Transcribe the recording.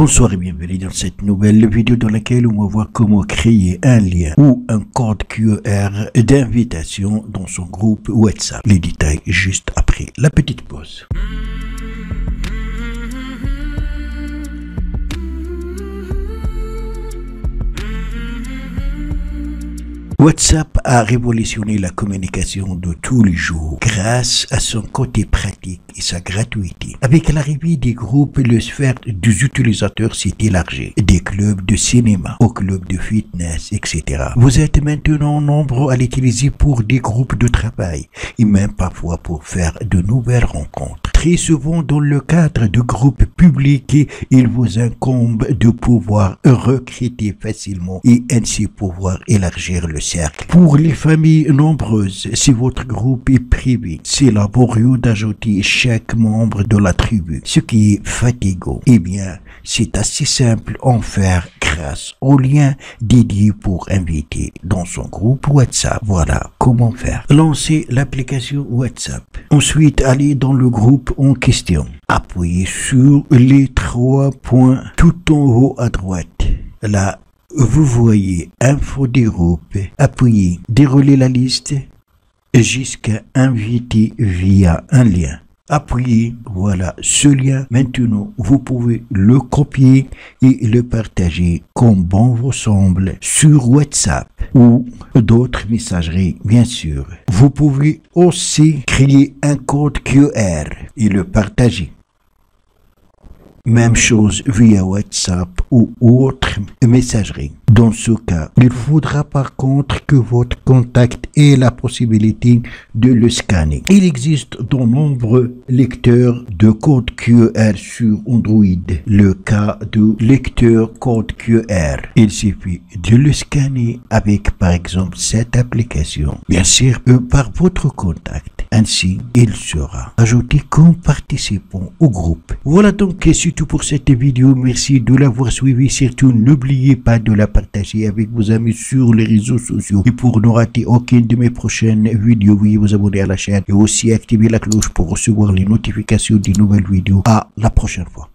Bonsoir et bienvenue dans cette nouvelle vidéo dans laquelle on va voir comment créer un lien ou un code QR d'invitation dans son groupe WhatsApp. Les détails juste après la petite pause. WhatsApp a révolutionné la communication de tous les jours grâce à son côté pratique et sa gratuité. Avec l'arrivée des groupes, le sphère des utilisateurs s'est élargi. Des clubs de cinéma aux clubs de fitness, etc. Vous êtes maintenant nombreux à l'utiliser pour des groupes de travail et même parfois pour faire de nouvelles rencontres. Très souvent dans le cadre de groupes publics, il vous incombe de pouvoir recruter facilement et ainsi pouvoir élargir le pour les familles nombreuses, si votre groupe est privé, c'est laborieux d'ajouter chaque membre de la tribu, ce qui est fatigant. Eh bien, c'est assez simple en faire au lien dédié pour inviter dans son groupe WhatsApp. Voilà comment faire. Lancez l'application WhatsApp. Ensuite, allez dans le groupe en question. Appuyez sur les trois points tout en haut à droite. Là, vous voyez Info des groupes, appuyez, déroulez la liste jusqu'à inviter via un lien. Appuyez, voilà ce lien. Maintenant, vous pouvez le copier et le partager comme bon vous semble sur WhatsApp ou d'autres messageries, bien sûr. Vous pouvez aussi créer un code QR et le partager. Même chose via WhatsApp ou autre messagerie. Dans ce cas, il faudra par contre que votre contact ait la possibilité de le scanner. Il existe de nombreux lecteurs de code QR sur Android. Le cas de lecteur code QR, il suffit de le scanner avec par exemple cette application. Bien sûr, euh, par votre contact. Ainsi, il sera ajouté comme participant au groupe. Voilà donc c'est tout pour cette vidéo. Merci de l'avoir suivi. Surtout, n'oubliez pas de la partager avec vos amis sur les réseaux sociaux. Et pour ne rater aucune de mes prochaines vidéos, veuillez vous abonner à la chaîne et aussi activer la cloche pour recevoir les notifications des nouvelles vidéos. À la prochaine fois.